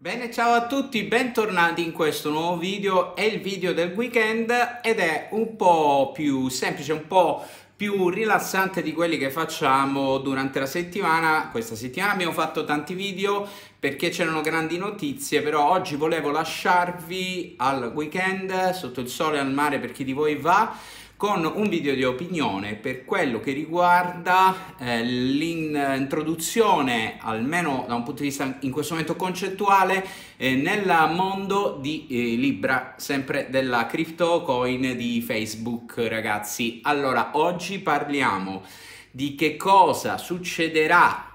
Bene, ciao a tutti, bentornati in questo nuovo video, è il video del weekend ed è un po' più semplice, un po' più rilassante di quelli che facciamo durante la settimana. Questa settimana abbiamo fatto tanti video perché c'erano grandi notizie, però oggi volevo lasciarvi al weekend, sotto il sole al mare per chi di voi va, con un video di opinione per quello che riguarda eh, l'introduzione, almeno da un punto di vista in questo momento concettuale, eh, nel mondo di eh, Libra, sempre della crypto coin di Facebook, ragazzi. Allora, oggi parliamo di che cosa succederà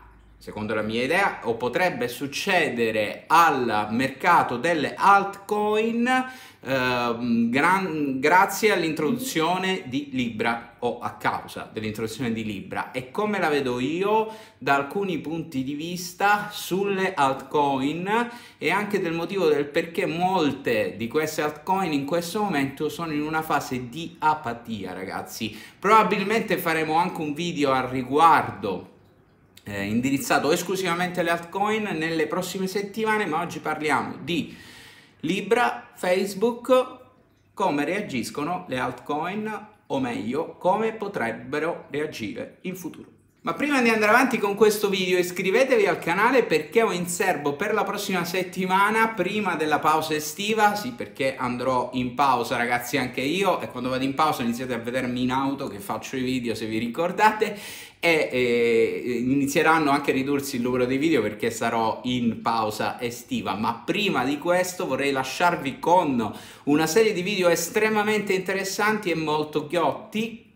secondo la mia idea, o potrebbe succedere al mercato delle altcoin eh, gran, grazie all'introduzione di Libra o a causa dell'introduzione di Libra. E come la vedo io da alcuni punti di vista sulle altcoin e anche del motivo del perché molte di queste altcoin in questo momento sono in una fase di apatia ragazzi. Probabilmente faremo anche un video al riguardo eh, indirizzato esclusivamente alle altcoin nelle prossime settimane, ma oggi parliamo di Libra, Facebook, come reagiscono le altcoin o meglio come potrebbero reagire in futuro. Ma prima di andare avanti con questo video iscrivetevi al canale perché ho in serbo per la prossima settimana, prima della pausa estiva, sì perché andrò in pausa ragazzi anche io. E quando vado in pausa iniziate a vedermi in auto che faccio i video se vi ricordate. E eh, inizieranno anche a ridursi il numero di video perché sarò in pausa estiva. Ma prima di questo vorrei lasciarvi con una serie di video estremamente interessanti e molto ghiotti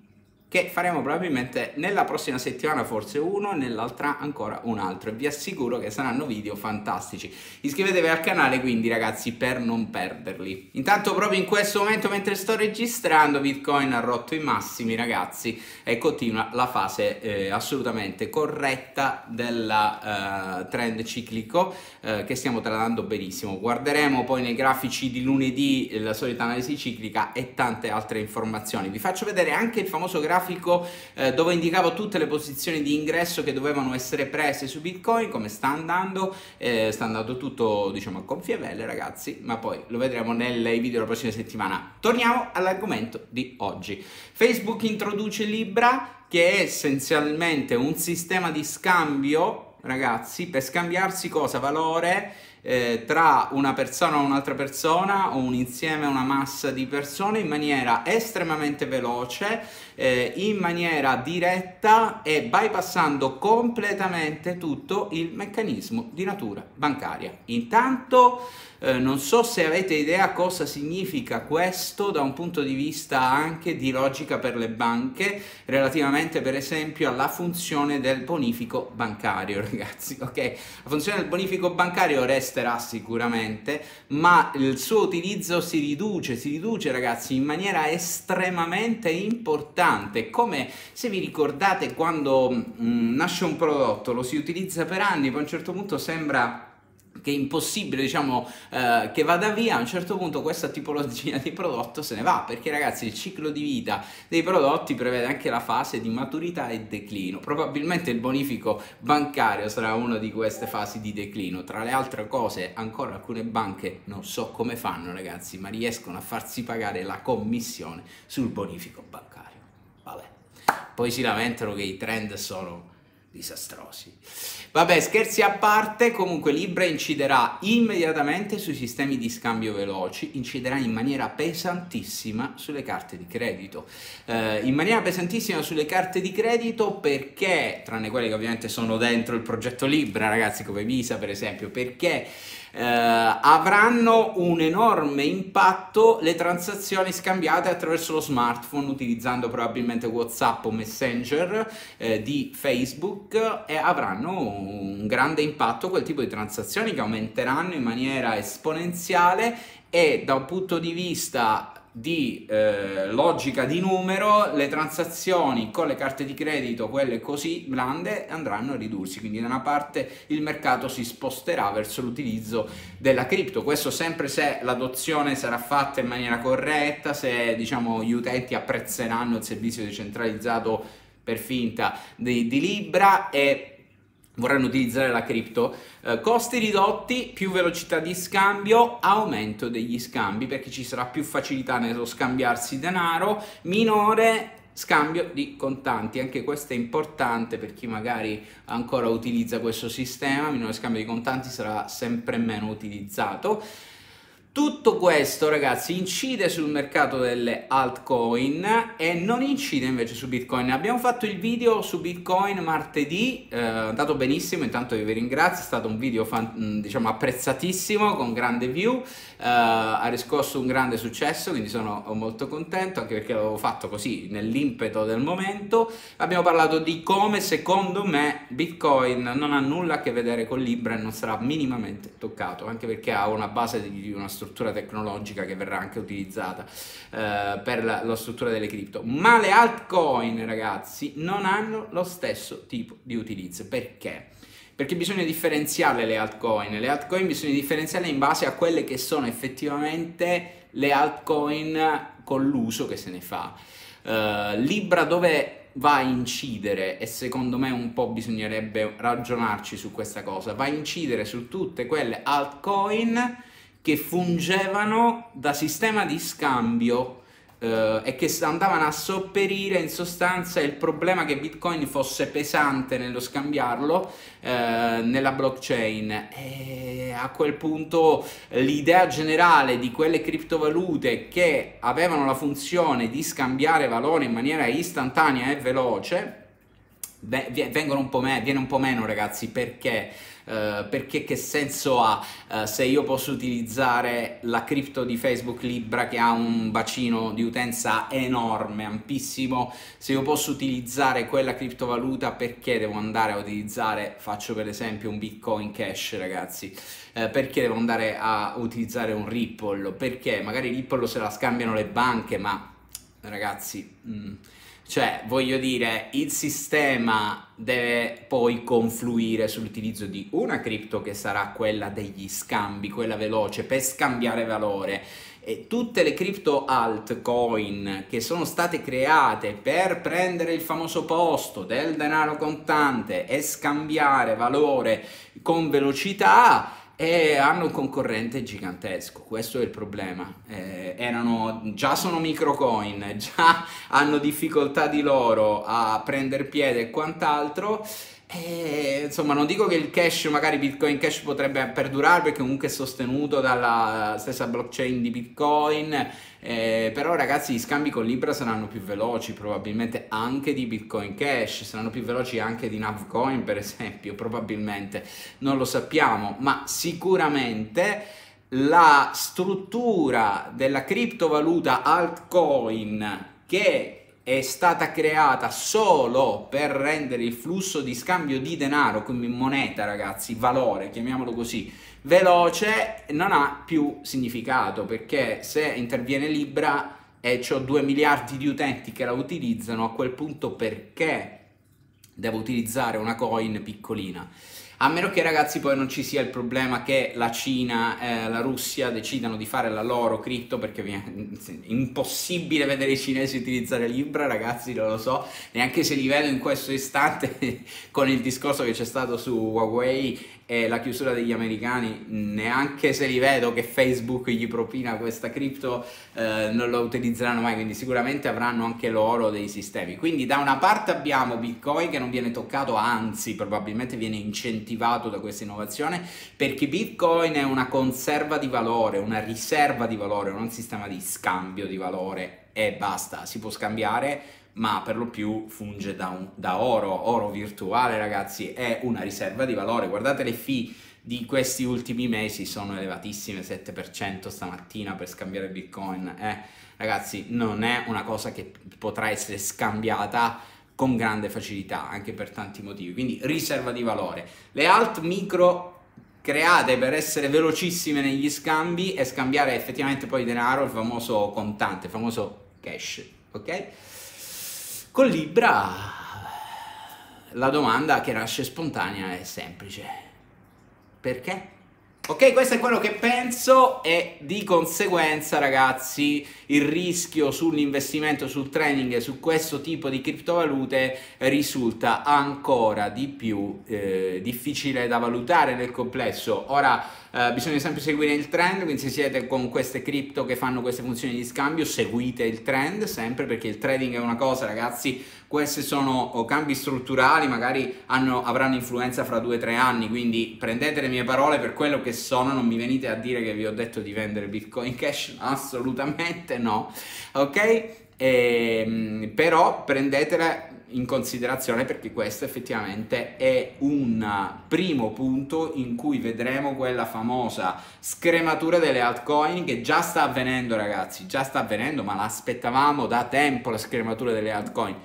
che faremo probabilmente nella prossima settimana forse uno e nell'altra ancora un altro. E vi assicuro che saranno video fantastici. Iscrivetevi al canale quindi ragazzi per non perderli. Intanto proprio in questo momento mentre sto registrando bitcoin ha rotto i massimi ragazzi e continua la fase eh, assolutamente corretta del eh, trend ciclico eh, che stiamo trattando benissimo. Guarderemo poi nei grafici di lunedì la solita analisi ciclica e tante altre informazioni. Vi faccio vedere anche il famoso grafico grafico eh, dove indicavo tutte le posizioni di ingresso che dovevano essere prese su Bitcoin, come sta andando, eh, sta andando tutto diciamo a gonfie vele ragazzi, ma poi lo vedremo nei video della prossima settimana. Torniamo all'argomento di oggi. Facebook introduce Libra che è essenzialmente un sistema di scambio ragazzi per scambiarsi cosa? Valore eh, tra una persona o un'altra persona o un insieme, una massa di persone in maniera estremamente veloce, eh, in maniera diretta e bypassando completamente tutto il meccanismo di natura bancaria. Intanto eh, non so se avete idea cosa significa questo da un punto di vista anche di logica per le banche relativamente per esempio alla funzione del bonifico bancario ragazzi ok la funzione del bonifico bancario resterà sicuramente ma il suo utilizzo si riduce si riduce ragazzi in maniera estremamente importante come se vi ricordate quando mh, mm, nasce un prodotto lo si utilizza per anni poi a un certo punto sembra che è impossibile diciamo eh, che vada via a un certo punto questa tipologia di prodotto se ne va perché ragazzi il ciclo di vita dei prodotti prevede anche la fase di maturità e declino. Probabilmente il bonifico bancario sarà una di queste fasi di declino. Tra le altre cose ancora alcune banche non so come fanno ragazzi ma riescono a farsi pagare la commissione sul bonifico bancario poi si lamentano che i trend sono disastrosi. Vabbè, scherzi a parte, comunque Libra inciderà immediatamente sui sistemi di scambio veloci, inciderà in maniera pesantissima sulle carte di credito. Eh, in maniera pesantissima sulle carte di credito perché, tranne quelle che ovviamente sono dentro il progetto Libra, ragazzi, come Visa per esempio, perché eh, avranno un enorme impatto le transazioni scambiate attraverso lo smartphone utilizzando probabilmente Whatsapp o Messenger eh, di Facebook e avranno un grande impatto quel tipo di transazioni che aumenteranno in maniera esponenziale e da un punto di vista di eh, logica di numero, le transazioni con le carte di credito, quelle così blande, andranno a ridursi. Quindi da una parte il mercato si sposterà verso l'utilizzo della cripto. Questo sempre se l'adozione sarà fatta in maniera corretta, se diciamo, gli utenti apprezzeranno il servizio decentralizzato per finta di, di Libra e vorranno utilizzare la cripto. Eh, costi ridotti, più velocità di scambio, aumento degli scambi perché ci sarà più facilità nello scambiarsi denaro, minore scambio di contanti. Anche questo è importante per chi magari ancora utilizza questo sistema, minore scambio di contanti sarà sempre meno utilizzato. Tutto questo, ragazzi, incide sul mercato delle altcoin e non incide invece su Bitcoin. Abbiamo fatto il video su Bitcoin martedì, eh, è andato benissimo, intanto vi ringrazio, è stato un video fan, diciamo apprezzatissimo, con grande view, eh, ha riscosso un grande successo, quindi sono molto contento, anche perché l'avevo fatto così nell'impeto del momento. Abbiamo parlato di come, secondo me, Bitcoin non ha nulla a che vedere con Libra e non sarà minimamente toccato, anche perché ha una base di una struttura struttura tecnologica che verrà anche utilizzata eh, per la, la struttura delle cripto. Ma le altcoin, ragazzi, non hanno lo stesso tipo di utilizzo. Perché? Perché bisogna differenziare le altcoin. Le altcoin bisogna differenziarle in base a quelle che sono effettivamente le altcoin con l'uso che se ne fa. Uh, Libra dove va a incidere e secondo me un po' bisognerebbe ragionarci su questa cosa, va a incidere su tutte quelle altcoin che fungevano da sistema di scambio eh, e che andavano a sopperire in sostanza il problema che Bitcoin fosse pesante nello scambiarlo eh, nella blockchain. E a quel punto l'idea generale di quelle criptovalute che avevano la funzione di scambiare valore in maniera istantanea e veloce vengono un po' me- viene un po' meno ragazzi perché Uh, perché che senso ha uh, se io posso utilizzare la cripto di Facebook Libra che ha un bacino di utenza enorme, ampissimo, se io posso utilizzare quella criptovaluta perché devo andare a utilizzare, faccio per esempio un Bitcoin Cash ragazzi, uh, perché devo andare a utilizzare un Ripple, perché magari Ripple se la scambiano le banche ma ragazzi... Mm, cioè, voglio dire, il sistema deve poi confluire sull'utilizzo di una cripto che sarà quella degli scambi, quella veloce, per scambiare valore. E tutte le cripto altcoin che sono state create per prendere il famoso posto del denaro contante e scambiare valore con velocità e hanno un concorrente gigantesco, questo è il problema. Eh, erano, già sono microcoin, già hanno difficoltà di loro a prendere piede e quant'altro e, insomma, non dico che il cash, magari Bitcoin Cash potrebbe perdurare perché comunque è sostenuto dalla stessa blockchain di Bitcoin, eh, però ragazzi gli scambi con Libra saranno più veloci probabilmente anche di Bitcoin Cash, saranno più veloci anche di Navcoin per esempio, probabilmente, non lo sappiamo, ma sicuramente la struttura della criptovaluta altcoin che è stata creata solo per rendere il flusso di scambio di denaro, quindi moneta ragazzi, valore, chiamiamolo così, veloce, non ha più significato perché se interviene Libra e ho 2 miliardi di utenti che la utilizzano, a quel punto perché devo utilizzare una coin piccolina? A meno che ragazzi poi non ci sia il problema che la Cina eh, la Russia decidano di fare la loro cripto perché è impossibile vedere i cinesi utilizzare Libra ragazzi non lo so. Neanche se li vedo in questo istante con il discorso che c'è stato su Huawei e la chiusura degli americani, neanche se li vedo che Facebook gli propina questa cripto, eh, non lo utilizzeranno mai, quindi sicuramente avranno anche loro dei sistemi. Quindi da una parte abbiamo Bitcoin che non viene toccato, anzi probabilmente viene incentivato da questa innovazione, perché Bitcoin è una conserva di valore, una riserva di valore, non un sistema di scambio di valore e basta, si può scambiare ma per lo più funge da, un, da oro, oro virtuale ragazzi, è una riserva di valore, guardate le fee di questi ultimi mesi sono elevatissime, 7% stamattina per scambiare bitcoin, eh, ragazzi non è una cosa che potrà essere scambiata con grande facilità, anche per tanti motivi, quindi riserva di valore. Le alt micro create per essere velocissime negli scambi e scambiare effettivamente poi denaro, il famoso contante, il famoso cash, ok? Con Libra la domanda che nasce spontanea è semplice. Perché? Ok, questo è quello che penso e di conseguenza ragazzi il rischio sull'investimento, sul trading su questo tipo di criptovalute risulta ancora di più eh, difficile da valutare nel complesso. Ora eh, bisogna sempre seguire il trend, quindi se siete con queste cripto che fanno queste funzioni di scambio seguite il trend sempre perché il trading è una cosa ragazzi, questi sono cambi strutturali, magari hanno, avranno influenza fra due o tre anni, quindi prendete le mie parole per quello che sono, non mi venite a dire che vi ho detto di vendere Bitcoin Cash, assolutamente no, ok? E, ehm, però prendetele in considerazione perché questo effettivamente è un primo punto in cui vedremo quella famosa scrematura delle altcoin che già sta avvenendo ragazzi, già sta avvenendo ma l'aspettavamo da tempo la scrematura delle altcoin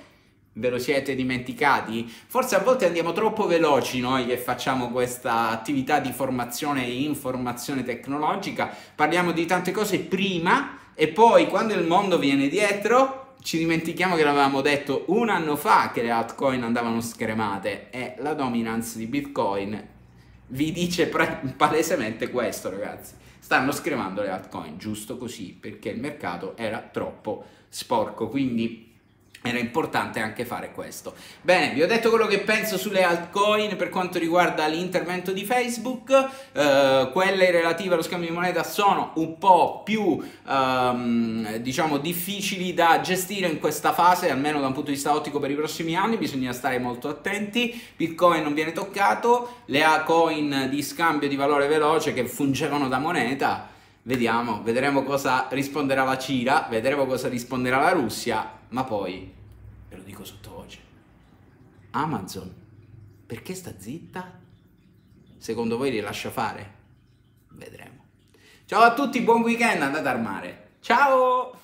Ve lo siete dimenticati? Forse a volte andiamo troppo veloci noi che facciamo questa attività di formazione e informazione tecnologica, parliamo di tante cose prima e poi quando il mondo viene dietro ci dimentichiamo che l'avevamo detto un anno fa che le altcoin andavano scremate e la dominance di Bitcoin vi dice palesemente questo ragazzi. Stanno scremando le altcoin giusto così perché il mercato era troppo sporco, quindi era importante anche fare questo. Bene, vi ho detto quello che penso sulle altcoin per quanto riguarda l'intervento di Facebook, eh, quelle relative allo scambio di moneta sono un po' più ehm, diciamo difficili da gestire in questa fase, almeno da un punto di vista ottico per i prossimi anni, bisogna stare molto attenti, Bitcoin non viene toccato, le coin di scambio di valore veloce che fungevano da moneta, vediamo, vedremo cosa risponderà la Cina, vedremo cosa risponderà la Russia, ma poi, ve lo dico sottovoce, Amazon, perché sta zitta? Secondo voi li lascia fare? Vedremo. Ciao a tutti, buon weekend, andate al mare. Ciao!